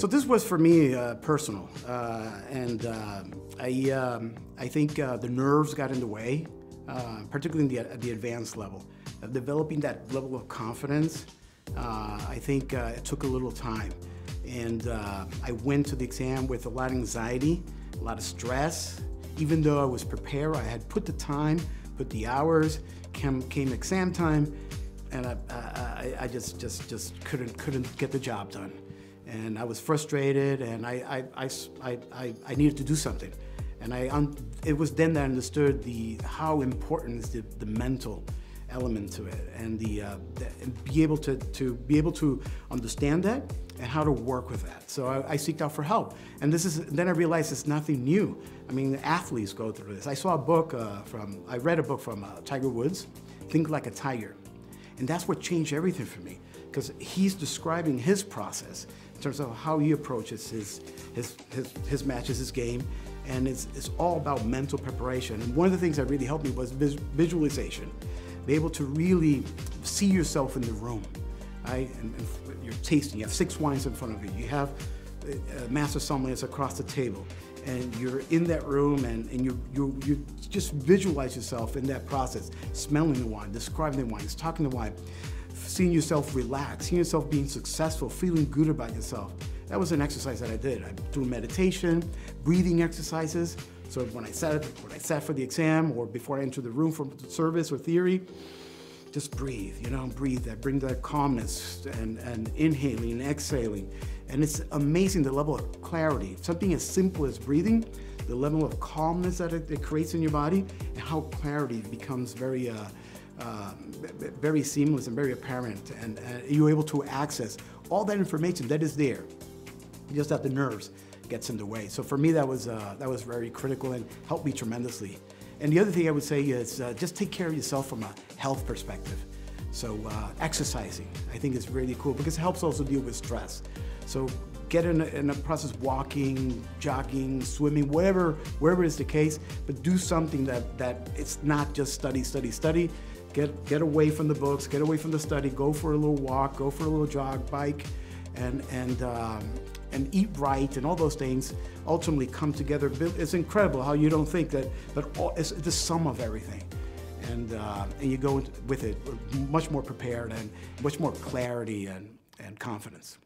So this was for me uh, personal, uh, and uh, I um, I think uh, the nerves got in the way, uh, particularly at the advanced level. Developing that level of confidence, uh, I think it took a little time, and I went to the exam with a lot of anxiety, a lot of stress. Even though I was prepared, I had put the time, put the hours. Came, came exam time, and I, I, I just just just couldn't couldn't get the job done and I was frustrated, and I, I, I, I, I needed to do something. And I, un- it was then that I understood the, how important is the, the mental element to it, and the, uh, the and be able to, to be able to understand that and how to work with that. So I, I seeked out for help, and this is then I realized it's nothing new. I mean, athletes go through this. I saw a book uh, from, I read a book from uh, Tiger Woods, Think Like a Tiger, and that's what changed everything for me because he's describing his process in terms of how he approaches his, his, his, his matches, his game, and it's, it's all about mental preparation. And one of the things that really helped me was vis- visualization, be able to really see yourself in the room, right? And, and you're tasting, you have six wines in front of you, you have uh, a master sommeliers across the table, and you're in that room and, and you, you, you just visualize yourself in that process, smelling the wine, describing the wines, talking the wine seeing yourself relax, seeing yourself being successful, feeling good about yourself. That was an exercise that I did. I do meditation, breathing exercises. So when I sat when I sat for the exam or before I entered the room for service or theory, just breathe, you know, breathe that, bring that calmness and, and inhaling and exhaling. And it's amazing the level of clarity. Something as simple as breathing, the level of calmness that it, it creates in your body, and how clarity becomes very uh, uh, very seamless and very apparent, and, and you're able to access all that information that is there. Just that the nerves gets in the way. So for me, that was uh, that was very critical and helped me tremendously. And the other thing I would say is uh, just take care of yourself from a health perspective. So uh, exercising, I think is really cool because it helps also deal with stress. So get in a, in a process walking, jogging, swimming, whatever, wherever is the case, but do something that, that it's not just study, study, study. Get, get away from the books, get away from the study, go for a little walk, go for a little jog, bike, and, and, um, and eat right, and all those things ultimately come together. It's incredible how you don't think that, but all, it's the sum of everything. And, uh, and you go with it much more prepared and much more clarity and, and confidence.